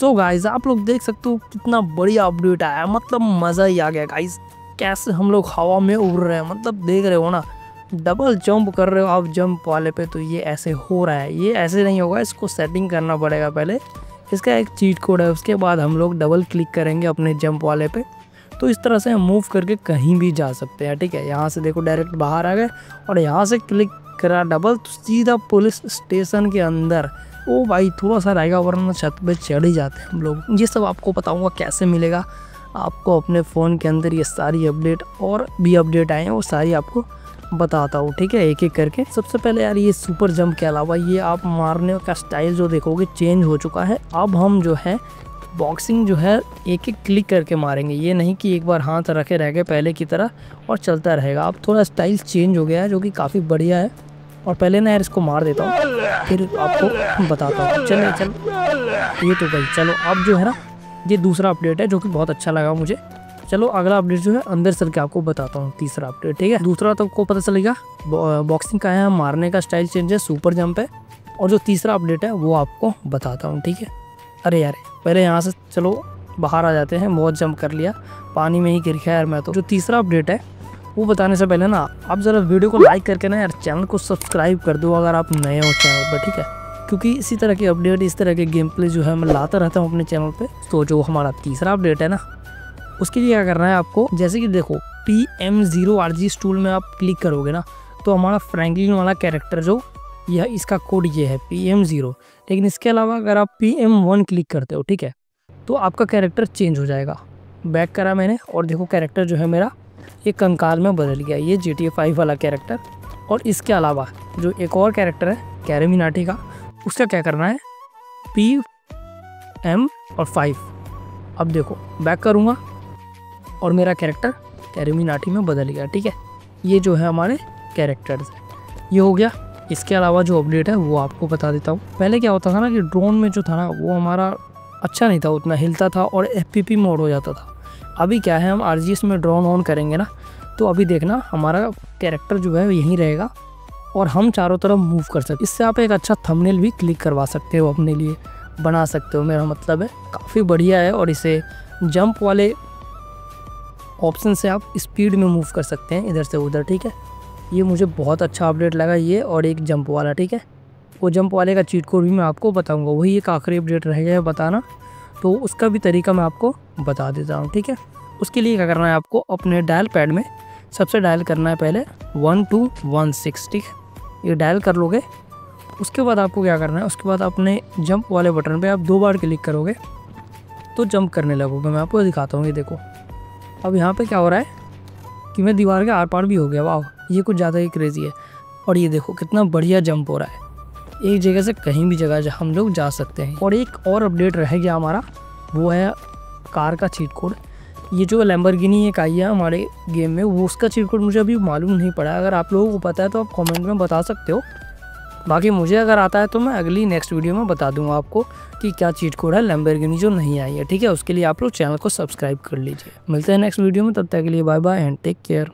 So guys आप लोग देख सकते हो कितना बढ़िया अपडेट आया। है मतलब मज़ा ही आ गया गाइज़ कैसे हम लोग हवा में उड़ रहे हैं। मतलब देख रहे हो ना डबल जंप कर रहे हो आप जंप वाले पे। तो ये ऐसे हो रहा है। ये ऐसे नहीं होगा, इसको सेटिंग करना पड़ेगा पहले। इसका एक चीट कोड है, उसके बाद हम लोग डबल क्लिक करेंगे अपने जंप वाले पे। तो इस तरह से हम मूव करके कहीं भी जा सकते हैं, ठीक है? यहाँ से देखो डायरेक्ट बाहर आ गए और यहाँ से क्लिक करा डबल तो सीधा पुलिस स्टेशन के अंदर ओ भाई, थोड़ा सा रहेगा वरना छत पे चढ़ ही जाते हैं हम लोग। ये सब आपको बताऊँगा कैसे मिलेगा। आपको अपने फ़ोन के अंदर ये सारी अपडेट और भी अपडेट आए हैं, वो सारी आपको बताता हूँ, ठीक है? एक एक करके। सबसे पहले यार ये सुपर जंप के अलावा ये आप मारने का स्टाइल जो देखोगे, चेंज हो चुका है। अब हम जो है, बॉक्सिंग जो है एक एक क्लिक करके मारेंगे। ये नहीं कि एक बार हाथ रखे रह गए पहले की तरह और चलता रहेगा। अब थोड़ा स्टाइल चेंज हो गया है, जो कि काफ़ी बढ़िया है। और पहले ना यार इसको मार देता हूँ। फिर आपको बताता हूँ। चलिए चल। ये तो भाई चलो, अब जो है ना, ये दूसरा अपडेट है, जो कि बहुत अच्छा लगा मुझे। चलो, अगला अपडेट जो है, अंदर चल के आपको बताता हूँ, तीसरा अपडेट, ठीक है? दूसरा तो आपको पता चलेगा बॉक्सिंग का है मारने का स्टाइल चेंज है सुपर जंप है। और जो तीसरा अपडेट है, वो आपको बताता हूँ, ठीक है? अरे यार, पहले यहाँ से चलो, बाहर आ जाते हैं, बहुत जंप कर लिया। पानी में ही गिर गया यार मैं तो। जो तीसरा अपडेट है वो बताने से पहले ना, आप ज़रा वीडियो को लाइक करके ना यार चैनल को सब्सक्राइब कर दो अगर आप नए हो चैनल पर, ठीक है? क्योंकि इसी तरह की अपडेट इस तरह के गेम प्ले जो है मैं लाता रहता हूँ अपने चैनल पे। तो जो हमारा तीसरा अपडेट है ना, उसके लिए क्या करना है आपको, जैसे कि देखो P M zero R G stool में आप क्लिक करोगे ना तो हमारा फ्रैंकलिन वाला कैरेक्टर जो, यह इसका कोड ये है पी एम ज़ीरो लेकिन इसके अलावा अगर आप पी एम वन क्लिक करते हो, ठीक है तो आपका कैरेक्टर चेंज हो जाएगा। बैक करा मैंने और देखो कैरेक्टर जो है मेरा ये कंकाल में बदल गया, ये जी टी फाइव वाला कैरेक्टर और इसके अलावा जो एक और कैरेक्टर है कैरेमिनाटी का, उसका क्या करना है? पी एम और फाइव अब देखो बैक करूँगा और मेरा कैरेक्टर कैरेमिनाटी में बदल गया, ठीक है? ये जो है हमारे कैरेक्टर्स ये हो गया। इसके अलावा जो अपडेट है, वो आपको बता देता हूँ। पहले क्या होता था ना कि ड्रोन में जो था ना, वो हमारा अच्छा नहीं था उतना, हिलता था और एफपीपी मोड हो जाता था। अभी क्या है, हम आरजीएस में ड्रोन ऑन करेंगे ना तो अभी देखना हमारा कैरेक्टर जो है यहीं रहेगा और हम चारों तरफ़ मूव कर सकते इससे आप एक अच्छा थंबनेल भी क्लिक करवा सकते हो अपने लिए, बना सकते हो, मेरा मतलब है। काफ़ी बढ़िया है और इसे जंप वाले ऑप्शन से आप स्पीड में मूव कर सकते हैं, इधर से उधर, ठीक है? ये मुझे बहुत अच्छा अपडेट लगा ये और एक जंप वाला, ठीक है? वो जंप वाले का चीट कोड भी मैं आपको बताऊँगा, वही एक आखिरी अपडेट रह गया है, बताना। तो उसका भी तरीका मैं आपको बता देता हूँ, ठीक है? उसके लिए क्या करना है आपको, अपने डायल पैड में सबसे डायल करना है पहले वन टू वन सिक्स ठीक है? ये डायल कर लोगे। उसके बाद आपको क्या करना है, उसके बाद अपने जंप वाले बटन पे आप दो बार क्लिक करोगे तो जंप करने लगोगे। मैं आपको दिखाता हूँ, ये देखो। अब यहाँ पे क्या हो रहा है कि मैं दीवार के आर पार भी हो गया वाह ये कुछ ज़्यादा ही क्रेज़ी है। और ये देखो, कितना बढ़िया जंप हो रहा है। एक जगह से कहीं भी जगह हम लोग जा सकते हैं। और एक और अपडेट रह गया हमारा, वो है कार का चीट कोड ये जो लैम्बरगिनी एक आई है हमारे गेम में, वो उसका चीट कोड मुझे अभी मालूम नहीं पड़ा। अगर आप लोगों को पता है तो आप कमेंट में बता सकते हो। बाकी मुझे अगर आता है तो मैं अगली नेक्स्ट वीडियो में बता दूँगा आपको कि क्या चीट कोड है लैम्बरगिनी जो नहीं आई है। ठीक है, उसके लिए आप लोग चैनल को सब्सक्राइब कर लीजिए। मिलते हैं नेक्स्ट वीडियो में, तब तक के लिए bye bye and take care